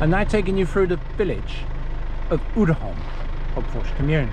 I'm now taking you through the village of Udholm, of Commune.